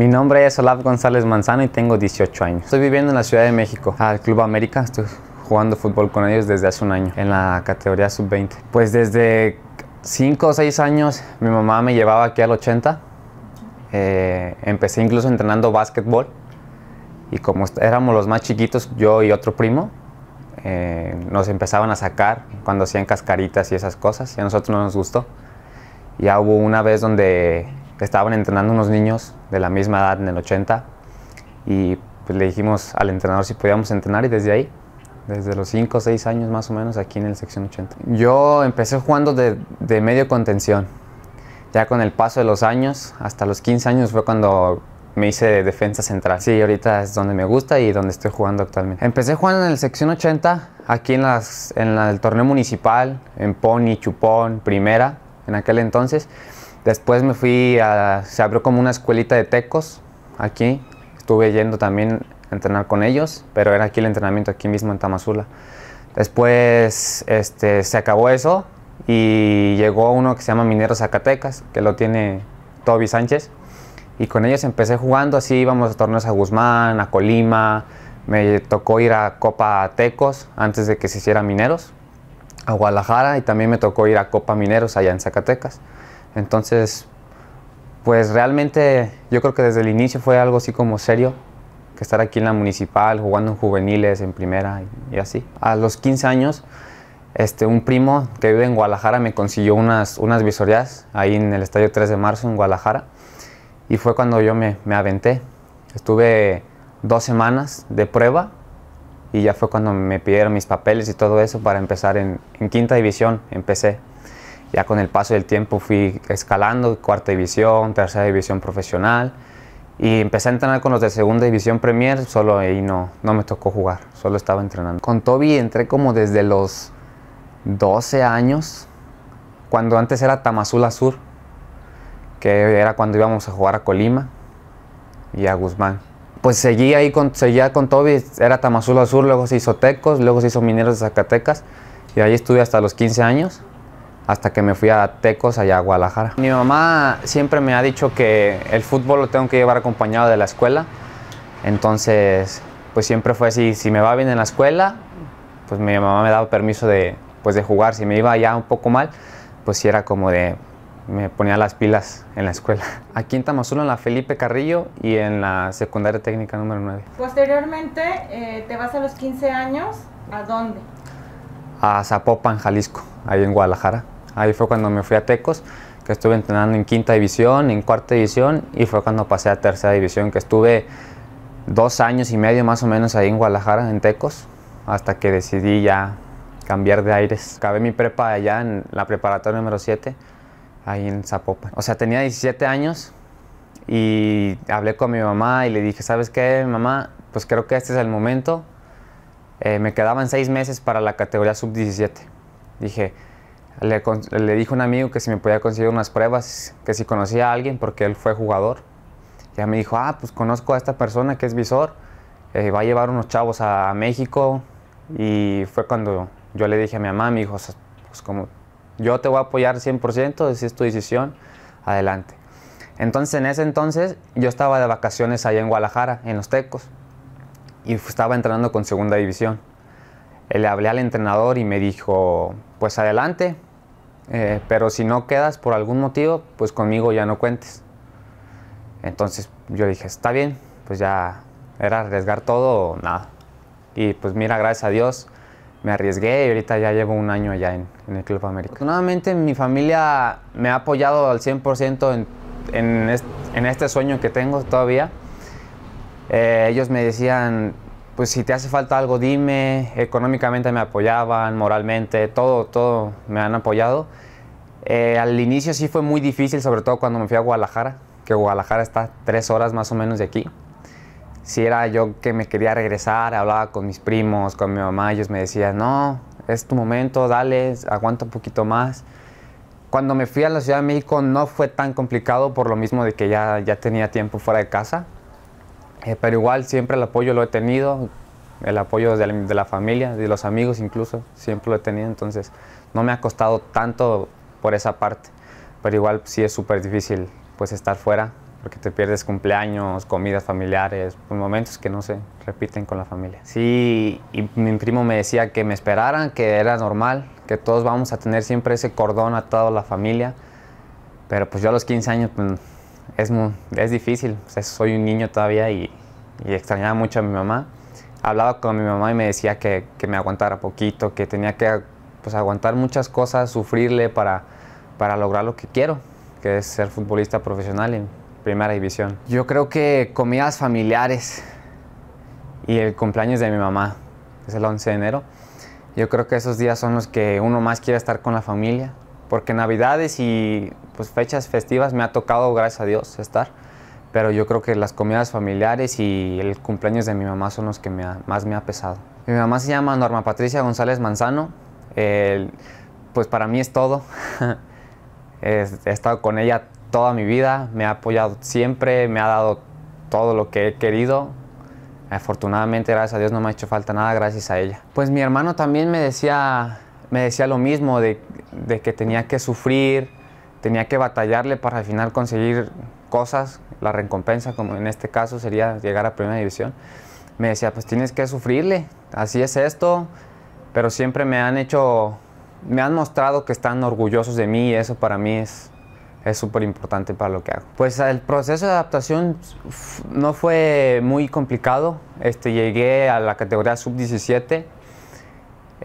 Mi nombre es Olaf González Manzano y tengo 18 años. Estoy viviendo en la Ciudad de México, al Club América. Estoy jugando fútbol con ellos desde hace un año, en la categoría sub-20. Pues desde 5 o 6 años mi mamá me llevaba aquí al 80. Eh, empecé incluso entrenando básquetbol y como éramos los más chiquitos, yo y otro primo, eh, nos empezaban a sacar cuando hacían cascaritas y esas cosas y a nosotros no nos gustó. Ya hubo una vez donde estaban entrenando unos niños de la misma edad en el 80 y pues le dijimos al entrenador si podíamos entrenar y desde ahí desde los 5 o 6 años más o menos aquí en el sección 80. Yo empecé jugando de, de, medio contención. Ya con el paso de los años, hasta los 15 años fue cuando me hice defensa central. Sí, ahorita es donde me gusta y donde estoy jugando actualmente. Empecé jugando en el sección 80, aquí en, las, en el torneo municipal, en Pony, Chupón, Primera, en aquel entonces. Después me fui a, se abrió como una escuelita de tecos aquí. Estuve yendo también entrenar con ellos, pero era aquí el entrenamiento, aquí mismo en Tamazula. Después este, se acabó eso y llegó uno que se llama Minero Zacatecas, que lo tiene Toby Sánchez. Y con ellos empecé jugando, así íbamos a torneos a Guzmán, a Colima, me tocó ir a Copa Tecos antes de que se hiciera Mineros, a Guadalajara y también me tocó ir a Copa Mineros allá en Zacatecas. Entonces, pues realmente yo creo que desde el inicio fue algo así como serio, que estar aquí en la municipal, jugando en juveniles, en primera y, así. A los 15 años, este, un primo que vive en Guadalajara me consiguió unas, unas visorías ahí en el Estadio 3 de Marzo en Guadalajara y fue cuando yo me, aventé. Estuve dos semanas de prueba y ya fue cuando me pidieron mis papeles y todo eso para empezar en, quinta división, empecé. Ya con el paso del tiempo fui escalando, cuarta división, tercera división profesional y empecé a entrenar con los de segunda división Premier, solo ahí no, no me tocó jugar, solo estaba entrenando. Con Toby entré como desde los 12 años, cuando antes era Tamazula Sur, que era cuando íbamos a jugar a Colima y a Guzmán. Pues seguí ahí con, seguía con Toby, era Tamazula Sur, luego se hizo Tecos, luego se hizo Mineros de Zacatecas y ahí estuve hasta los 15 años hasta que me fui a Tecos, allá a Guadalajara. Mi mamá siempre me ha dicho que el fútbol lo tengo que llevar acompañado de la escuela, entonces pues siempre fue así, si me va bien en la escuela, pues mi mamá me daba permiso de, pues, de jugar, si me iba ya un poco mal, pues sí era como de, me ponía las pilas en la escuela. Aquí en Tamazula, en la Felipe Carrillo y en la secundaria técnica número 9. Posteriormente, eh, te vas a los 15 años, ¿a dónde? A Zapopan, Jalisco, ahí en Guadalajara. Ahí fue cuando me fui a Tecos, que estuve entrenando en quinta división, en cuarta división y fue cuando pasé a tercera división, que estuve dos años y medio más o menos ahí en Guadalajara, en Tecos, hasta que decidí ya cambiar de aires. Acabé mi prepa allá en la preparatoria número 7, ahí en Zapopan. O sea, tenía 17 años y hablé con mi mamá y le dije, ¿sabes qué, mamá? Pues creo que este es el momento. Eh, me quedaban seis meses para la categoría sub-17. Dije, le, le dije a un amigo que si me podía conseguir unas pruebas, que si conocía a alguien, porque él fue jugador. Ya me dijo, ah, pues conozco a esta persona que es visor, eh, va a llevar unos chavos a, México. Y fue cuando yo le dije a mi mamá, me dijo, pues como yo te voy a apoyar 100%, si es tu decisión, adelante. Entonces, en ese entonces, yo estaba de vacaciones allá en Guadalajara, en Los Tecos, y estaba entrenando con segunda división. Le hablé al entrenador y me dijo, pues adelante, eh, pero si no quedas por algún motivo, pues conmigo ya no cuentes. Entonces yo dije, está bien, pues ya era arriesgar todo o nada. Y pues mira, gracias a Dios me arriesgué y ahorita ya llevo un año allá en, el Club América. Afortunadamente mi familia me ha apoyado al 100% en, en, en, este sueño que tengo todavía. Eh, ellos me decían, pues si te hace falta algo, dime. Económicamente me apoyaban, moralmente, todo, todo me han apoyado. Eh, al inicio sí fue muy difícil, sobre todo cuando me fui a Guadalajara, que Guadalajara está tres horas más o menos de aquí. Si era yo que me quería regresar, hablaba con mis primos, con mi mamá, ellos me decían, no, es tu momento, dale, aguanta un poquito más. Cuando me fui a la Ciudad de México no fue tan complicado por lo mismo de que ya, ya tenía tiempo fuera de casa. Eh, pero igual siempre el apoyo lo he tenido, el apoyo de la, familia, de los amigos incluso, siempre lo he tenido, entonces no me ha costado tanto por esa parte, pero igual sí es súper difícil pues estar fuera porque te pierdes cumpleaños, comidas familiares, pues, momentos que no se repiten con la familia. Sí, y mi primo me decía que me esperaran, que era normal, que todos vamos a tener siempre ese cordón atado a la familia, pero pues yo a los 15 años pues, es, es difícil, soy un niño todavía y, y, extrañaba mucho a mi mamá. Hablaba con mi mamá y me decía que, que me aguantara poquito, que tenía que pues, aguantar muchas cosas, sufrirle para, para lograr lo que quiero, que es ser futbolista profesional en primera división. Yo creo que comidas familiares y el cumpleaños de mi mamá, es el 11 de enero. Yo creo que esos días son los que uno más quiere estar con la familia, porque navidades y pues, fechas festivas me ha tocado, gracias a Dios, estar. Pero yo creo que las comidas familiares y el cumpleaños de mi mamá son los que más me ha pesado. Mi mamá se llama Norma Patricia González Manzano. pues para mí es todo. he estado con ella toda mi vida, me ha apoyado siempre, me ha dado todo lo que he querido. Afortunadamente, gracias a Dios, no me ha hecho falta nada gracias a ella. Pues mi hermano también me decía, me decía lo mismo, de, que tenía que sufrir, tenía que batallarle para al final conseguir cosas, la recompensa, como en este caso sería llegar a Primera División. Me decía, pues tienes que sufrirle, así es esto, pero siempre me han hecho, me han mostrado que están orgullosos de mí y eso para mí es, es súper importante para lo que hago. Pues el proceso de adaptación no fue muy complicado. Este, llegué a la categoría sub-17.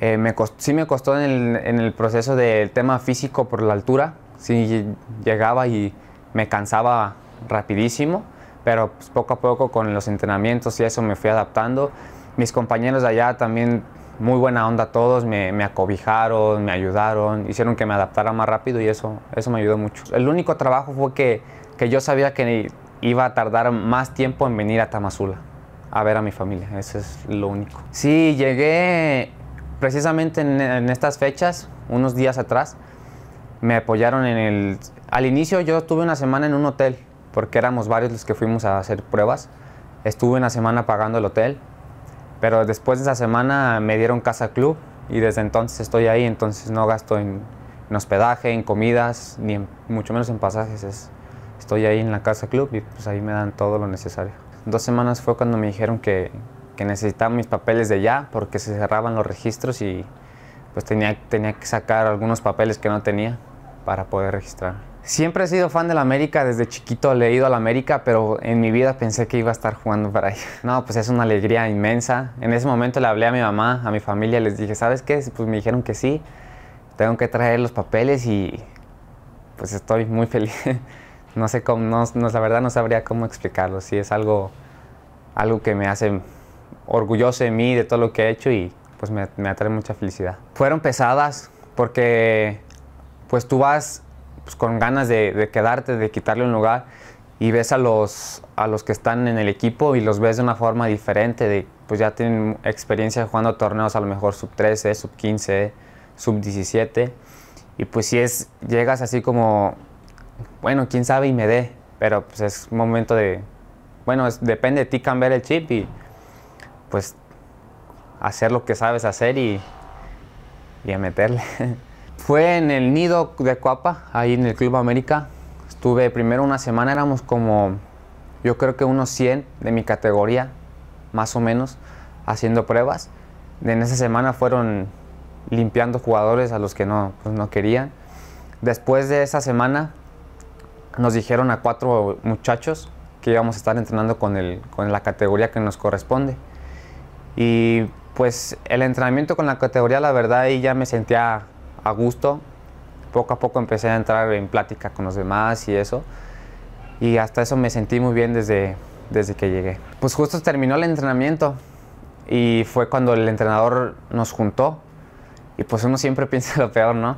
Eh, me sí me costó en el, proceso del tema físico por la altura. Sí llegaba y me cansaba rapidísimo, pero pues, poco a poco con los entrenamientos y eso me fui adaptando. Mis compañeros de allá también muy buena onda todos, me, me, acobijaron, me ayudaron, hicieron que me adaptara más rápido y eso, eso me ayudó mucho. El único trabajo fue que, que yo sabía que iba a tardar más tiempo en venir a Tamazula a ver a mi familia, eso es lo único. Sí, llegué precisamente en, estas fechas, unos días atrás, me apoyaron en el... Al inicio yo estuve una semana en un hotel, porque éramos varios los que fuimos a hacer pruebas. Estuve una semana pagando el hotel, pero después de esa semana me dieron casa club y desde entonces estoy ahí, entonces no gasto en, hospedaje, en comidas, ni mucho menos en pasajes. estoy ahí en la casa club y pues ahí me dan todo lo necesario. Dos semanas fue cuando me dijeron que, que necesitaba mis papeles de ya porque se cerraban los registros y pues tenía, tenía que sacar algunos papeles que no tenía para poder registrar. Siempre he sido fan de la América, desde chiquito he ido a la América, pero en mi vida pensé que iba a estar jugando para ahí. No, pues es una alegría inmensa. En ese momento le hablé a mi mamá, a mi familia, les dije, ¿sabes qué? Pues me dijeron que sí, tengo que traer los papeles y pues estoy muy feliz. No sé cómo, no, la verdad no sabría cómo explicarlo. Sí, es algo, algo que me hace orgulloso de mí, de todo lo que he hecho y pues me, me atrae mucha felicidad. Fueron pesadas porque pues tú vas pues, con ganas de, quedarte, de quitarle un lugar y ves a los, a los que están en el equipo y los ves de una forma diferente, de, pues ya tienen experiencia jugando torneos a lo mejor sub 13, sub 15, sub 17 y pues si es, llegas así como, bueno, quién sabe y me dé, pero pues es momento de, bueno, depende de ti cambiar el chip y pues hacer lo que sabes hacer y, y a meterle. Fue en el nido de Cuapa, ahí en el Club América. Estuve primero una semana, éramos como, yo creo que unos 100 de mi categoría, más o menos, haciendo pruebas. En esa semana fueron limpiando jugadores a los que no, pues no querían. Después de esa semana nos dijeron a cuatro muchachos que íbamos a estar entrenando con, el, con la categoría que nos corresponde. Y pues el entrenamiento con la categoría, la verdad, ahí ya me sentía a gusto. Poco a poco empecé a entrar en plática con los demás y eso. Y hasta eso me sentí muy bien desde, desde que llegué. Pues justo terminó el entrenamiento y fue cuando el entrenador nos juntó. Y pues uno siempre piensa lo peor, ¿no?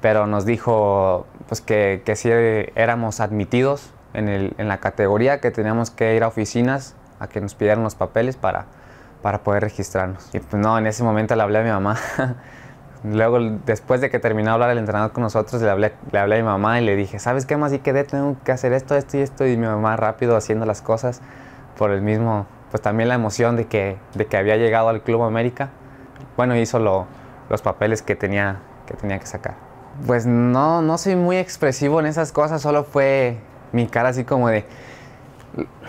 Pero nos dijo pues que, que sí éramos admitidos en, el, en la categoría, que teníamos que ir a oficinas a que nos pidieran los papeles para, para poder registrarnos. Y pues no, en ese momento le hablé a mi mamá. Luego, después de que terminó de hablar el entrenador con nosotros, le hablé, le hablé a mi mamá y le dije, ¿sabes qué más? Y quedé, tengo que hacer esto, esto y esto. Y mi mamá rápido haciendo las cosas por el mismo, pues también la emoción de que, de que había llegado al Club América. Bueno, hizo lo, los papeles que tenía, que tenía que sacar. Pues no, no soy muy expresivo en esas cosas, solo fue mi cara así como de,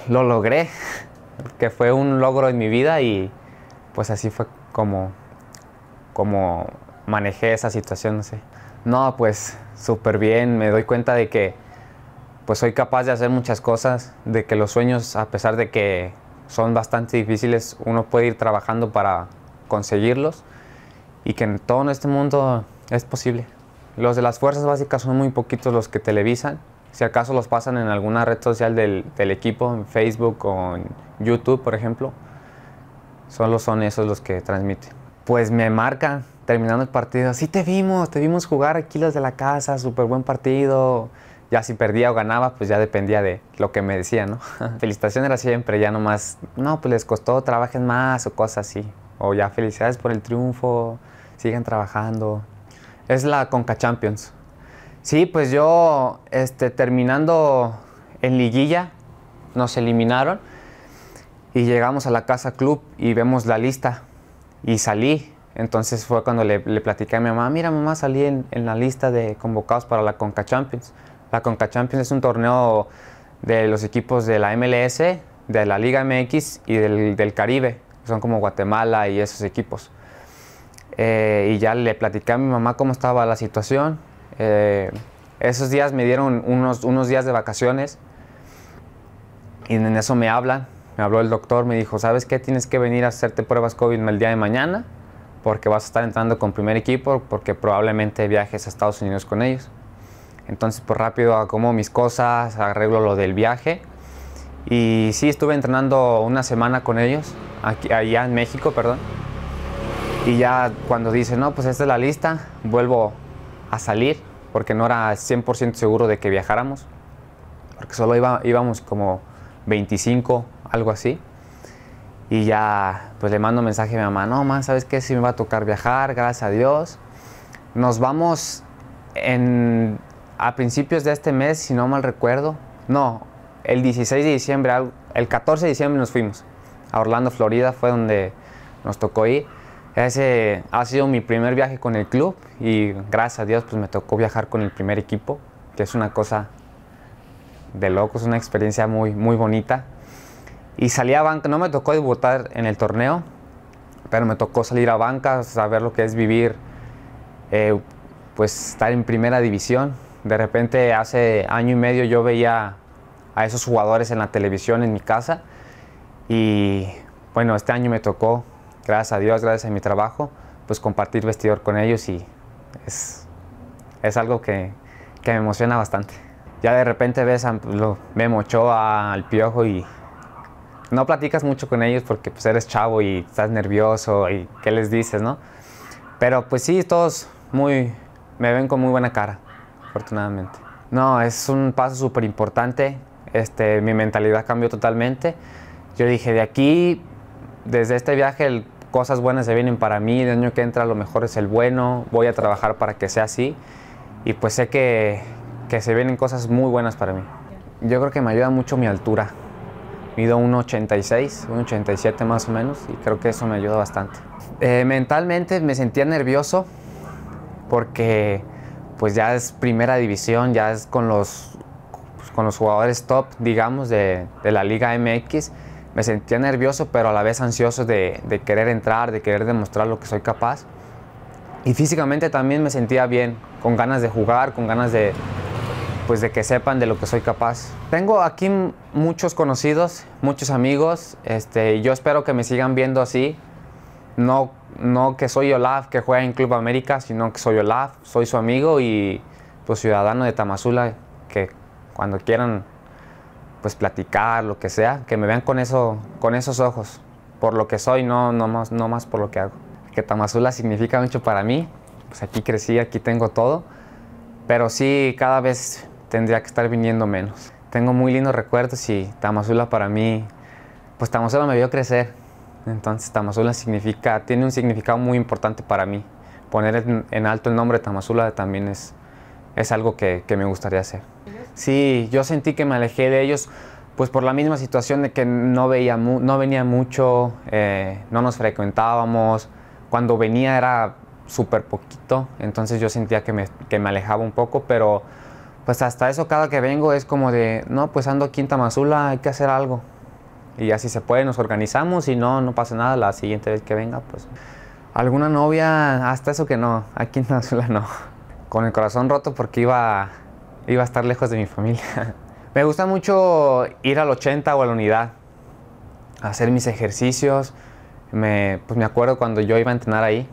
lo logré, que fue un logro en mi vida y pues así fue como, como manejé esa situación, no sé. No, pues súper bien, me doy cuenta de que pues soy capaz de hacer muchas cosas, de que los sueños, a pesar de que son bastante difíciles, uno puede ir trabajando para conseguirlos y que en todo este mundo es posible. Los de las fuerzas básicas son muy poquitos los que televisan, si acaso los pasan en alguna red social del, equipo, en Facebook o en YouTube, por ejemplo, solo son esos los que transmiten. Pues me marca terminando el partido, sí te vimos, te vimos jugar aquí los de la casa, súper buen partido. Ya si perdía o ganaba, pues ya dependía de lo que me decían, ¿no? Felicitación era siempre, ya nomás, no, pues les costó, trabajen más o cosas así. O ya felicidades por el triunfo, sigan trabajando. Es la Conca Champions. Sí, pues yo, este, terminando en liguilla, nos eliminaron y llegamos a la casa club y vemos la lista y salí. Entonces fue cuando le, le platicé a mi mamá, mira mamá, salí en, la lista de convocados para la Conca Champions. La Conca Champions es un torneo de los equipos de la MLS, de la Liga MX y del, del Caribe, son como Guatemala y esos equipos. Eh, y ya le platicé a mi mamá cómo estaba la situación. Eh, esos días me dieron unos, unos días de vacaciones y en eso me hablan. Me habló el doctor, me dijo, ¿sabes qué? Tienes que venir a hacerte pruebas COVID el día de mañana porque vas a estar entrando con primer equipo porque probablemente viajes a Estados Unidos con ellos. Entonces, pues rápido acomodo mis cosas, arreglo lo del viaje. Y sí, estuve entrenando una semana con ellos, aquí, allá en México, perdón. Y ya cuando dice, no, pues esta es la lista, vuelvo a salir, porque no era 100% seguro de que viajáramos, porque solo iba, íbamos como 25, algo así. Y ya, pues le mando un mensaje a mi mamá, no, más, ¿sabes qué? Si me va a tocar viajar, gracias a Dios. Nos vamos en, a principios de este mes, si no mal recuerdo. No, el 16 de diciembre, el 14 de diciembre nos fuimos a Orlando, Florida, fue donde nos tocó ir. Ese ha sido mi primer viaje con el club y gracias a Dios pues me tocó viajar con el primer equipo, que es una cosa de locos, una experiencia muy, muy bonita. Y salí a banca, no me tocó debutar en el torneo, pero me tocó salir a banca, saber lo que es vivir, eh, pues estar en primera división. De repente hace año y medio yo veía a esos jugadores en la televisión en mi casa y bueno, este año me tocó, gracias a Dios, gracias a mi trabajo, pues compartir vestidor con ellos y es, es algo que, que me emociona bastante. Ya de repente ves a lo, Memo Ochoa, al Piojo y no platicas mucho con ellos porque pues eres chavo y estás nervioso y qué les dices, ¿no? Pero pues sí, todos muy, me ven con muy buena cara, afortunadamente. No, es un paso súper importante. Este, mi mentalidad cambió totalmente. Yo dije, de aquí, desde este viaje, cosas buenas se vienen para mí. El año que entra, lo mejor es el bueno. Voy a trabajar para que sea así. Y pues sé que, que se vienen cosas muy buenas para mí. Yo creo que me ayuda mucho mi altura. Mido 1,86, 1,87 más o menos, y creo que eso me ayuda bastante. Eh, mentalmente me sentía nervioso porque pues ya es primera división, ya es con los, pues, con los jugadores top, digamos, de, de, la Liga MX. Me sentía nervioso, pero a la vez ansioso de, querer entrar, de querer demostrar lo que soy capaz. Y físicamente también me sentía bien, con ganas de jugar, con ganas de, pues de que sepan de lo que soy capaz. Tengo aquí muchos conocidos, muchos amigos, este, yo espero que me sigan viendo así. No, no que soy Olaf que juega en Club América, sino que soy Olaf, soy su amigo y pues ciudadano de Tamazula, que cuando quieran pues platicar, lo que sea, que me vean con, eso, con esos ojos, por lo que soy, no, no, más, no más por lo que hago. Que Tamazula significa mucho para mí, pues aquí crecí, aquí tengo todo, pero sí cada vez tendría que estar viniendo menos. Tengo muy lindos recuerdos y Tamazula para mí, pues Tamazula me vio crecer. Entonces Tamazula significa, tiene un significado muy importante para mí. Poner en, alto el nombre de Tamazula también es, es algo que, me gustaría hacer. Sí, yo sentí que me alejé de ellos pues por la misma situación de que no, veía no venía mucho, eh, no nos frecuentábamos. Cuando venía era súper poquito, entonces yo sentía que me, que me alejaba un poco, pero pues hasta eso cada que vengo es como de, no, pues ando aquí en Tamazula, hay que hacer algo. Y así se puede, nos organizamos y no, no pasa nada, la siguiente vez que venga, pues alguna novia, hasta eso que no, aquí en Tamazula no. Con el corazón roto porque iba, iba a estar lejos de mi familia. Me gusta mucho ir al 80 o a la unidad, hacer mis ejercicios. Me, pues me acuerdo cuando yo iba a entrenar ahí,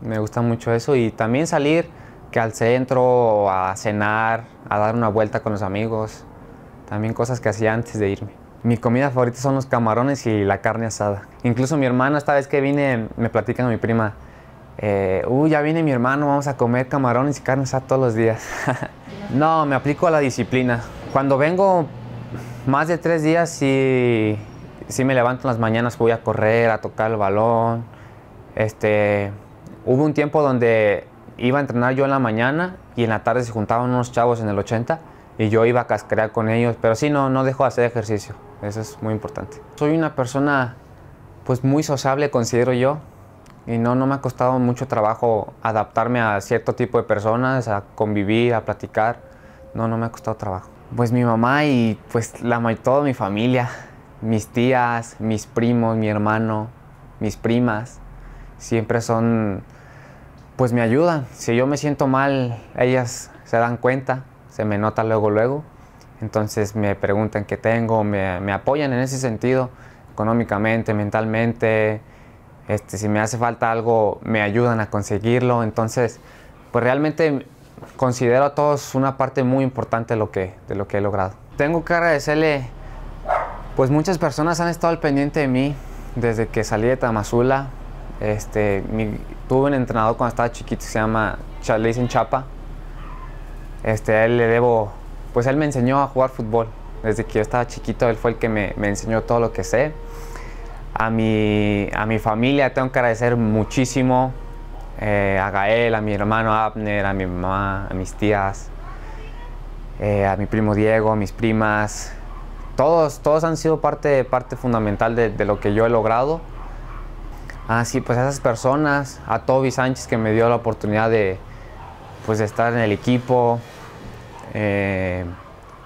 me gusta mucho eso y también salir que al centro, a cenar, a dar una vuelta con los amigos, también cosas que hacía antes de irme. Mi comida favorita son los camarones y la carne asada. Incluso mi hermano, esta vez que vine, me platican a mi prima, eh, uy, ya viene mi hermano, vamos a comer camarones y carne asada todos los días. no, me aplico a la disciplina. Cuando vengo más de tres días, sí, sí me levanto en las mañanas, voy a correr, a tocar el balón. Este, hubo un tiempo donde iba a entrenar yo en la mañana y en la tarde se juntaban unos chavos en el 80 y yo iba a cascarear con ellos, pero sí, no, no dejo de hacer ejercicio, eso es muy importante. Soy una persona pues muy sociable, considero yo, y no, no me ha costado mucho trabajo adaptarme a cierto tipo de personas, a convivir, a platicar, no, no me ha costado trabajo. Pues mi mamá y pues la, toda mi familia, mis tías, mis primos, mi hermano, mis primas, siempre son, pues me ayudan. Si yo me siento mal, ellas se dan cuenta, se me nota luego, luego. Entonces me preguntan qué tengo, me, me apoyan en ese sentido, económicamente, mentalmente. Este, si me hace falta algo, me ayudan a conseguirlo. Entonces, pues realmente considero a todos una parte muy importante de lo que, de lo que he logrado. Tengo que agradecerle, pues muchas personas han estado al pendiente de mí desde que salí de Tamazula. Este, tuve un entrenador cuando estaba chiquito, se llama, le dicen Chapa. Este, él le debo, pues él me enseñó a jugar fútbol. Desde que yo estaba chiquito, él fue el que me, me enseñó todo lo que sé. A mi, a mi familia tengo que agradecer muchísimo eh, a Gael, a mi hermano Abner, a mi mamá, a mis tías, eh, a mi primo Diego, a mis primas. Todos, todos han sido parte, parte fundamental de, lo que yo he logrado. Ah, sí, pues a esas personas, a Toby Sánchez que me dio la oportunidad de, pues, estar en el equipo, eh,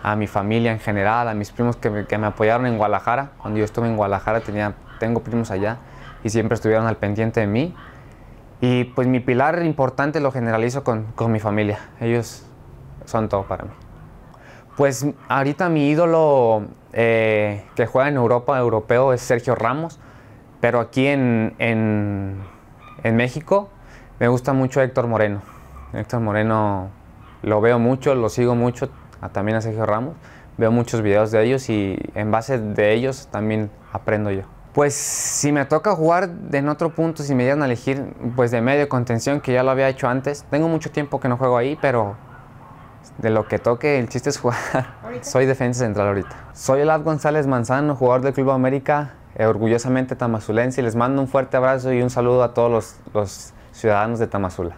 a mi familia en general, a mis primos que me, que me, apoyaron en Guadalajara. Cuando yo estuve en Guadalajara tenía, tengo primos allá y siempre estuvieron al pendiente de mí. Y pues mi pilar importante lo generalizo con, con mi familia. Ellos son todo para mí. Pues ahorita mi ídolo eh, que juega en Europa, europeo, es Sergio Ramos. Pero aquí en, en, en, México me gusta mucho Héctor Moreno. Héctor Moreno lo veo mucho, lo sigo mucho, también a Sergio Ramos. Veo muchos videos de ellos y en base de ellos también aprendo yo. Pues si me toca jugar en otro punto, si me dieran a elegir, pues de medio contención, que ya lo había hecho antes. Tengo mucho tiempo que no juego ahí, pero de lo que toque, el chiste es jugar. Soy defensa central ahorita. Soy Elad González Manzano, jugador del Club América, eh, orgullosamente tamazulense. Les mando un fuerte abrazo y un saludo a todos los, los ciudadanos de Tamazula.